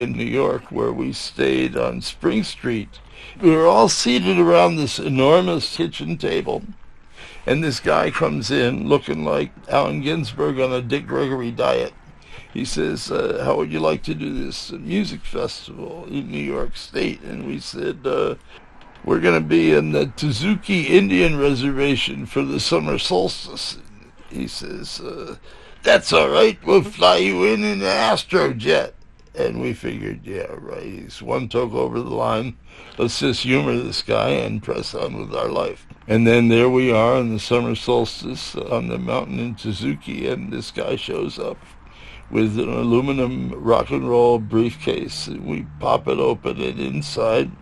in New York where we stayed on Spring Street. We were all seated around this enormous kitchen table. And this guy comes in looking like Allen Ginsberg on a Dick Gregory diet. He says, uh, how would you like to do this music festival in New York State? And we said, uh, we're going to be in the Tesuque Indian Reservation for the summer solstice. He says, uh, that's all right. We'll fly you in in an Astrojet. And we figured, yeah, right. He's one took over the line. Let's just humor this guy and press on with our life. And then there we are in the summer solstice on the mountain in Tesuque, and this guy shows up with an aluminum rock and roll briefcase. We pop it open, and inside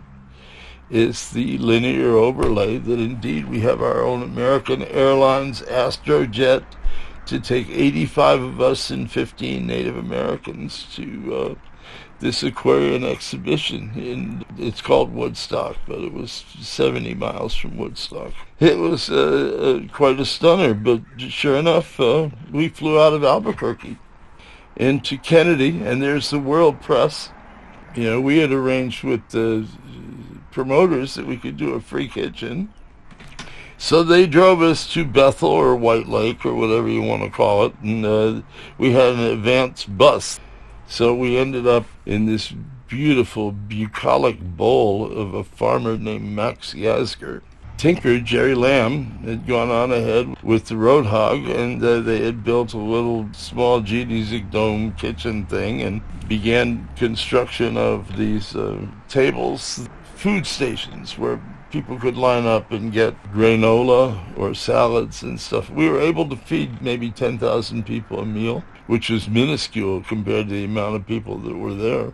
is the linear overlay that indeed we have our own American Airlines Astrojet to take 85 of us and 15 Native Americans to uh, this Aquarian exhibition. And it's called Woodstock, but it was 70 miles from Woodstock. It was uh, uh, quite a stunner, but sure enough, uh, we flew out of Albuquerque into Kennedy, and there's the World Press. You know, we had arranged with the promoters that we could do a free kitchen so they drove us to Bethel or White Lake or whatever you want to call it, and uh, we had an advance bus. So we ended up in this beautiful bucolic bowl of a farmer named Max Yasgur. Tinker, Jerry Lamb, had gone on ahead with the Roadhog, and uh, they had built a little small Geodesic dome kitchen thing and began construction of these uh, tables, food stations where people could line up and get granola or salads and stuff. We were able to feed maybe 10,000 people a meal, which was minuscule compared to the amount of people that were there.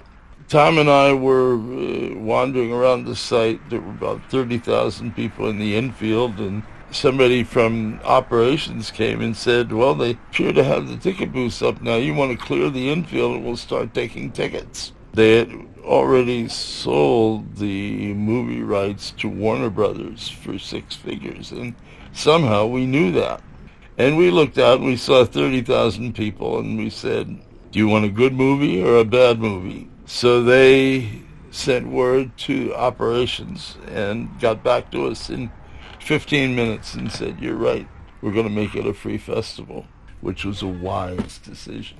Tom and I were uh, wandering around the site. There were about 30,000 people in the infield, and somebody from operations came and said, well, they appear to have the ticket booths up now. You want to clear the infield and we'll start taking tickets. They had already sold the movie rights to Warner Brothers for six figures, and somehow we knew that. And we looked out and we saw 30,000 people, and we said, do you want a good movie or a bad movie? So they sent word to operations and got back to us in 15 minutes and said, you're right, we're going to make it a free festival, which was a wise decision.